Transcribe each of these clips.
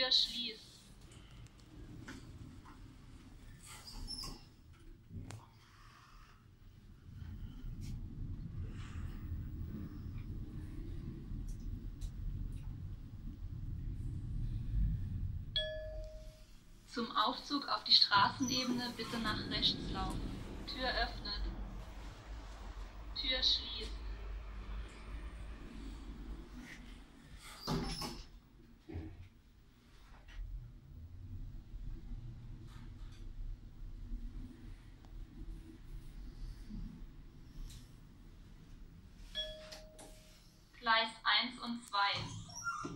Tür schließt. Zum Aufzug auf die Straßenebene bitte nach rechts laufen. Tür öffnet. Tür schließt.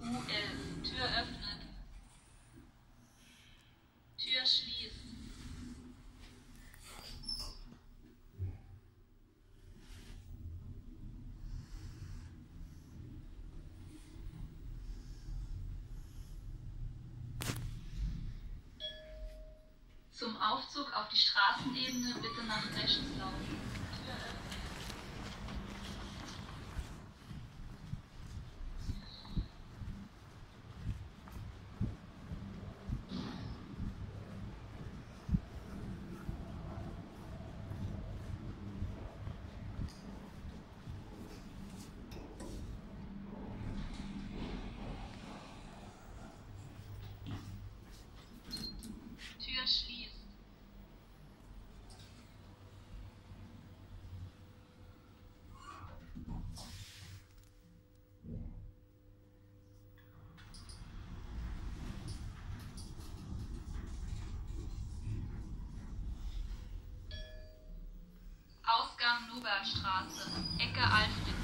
U11. Tür öffnet. Tür schließt. Zum Aufzug auf die Straßenebene bitte nach rechts laufen. Tür öffnen. Tür schließt. Ausgang Nubertstraße, Ecke Alfred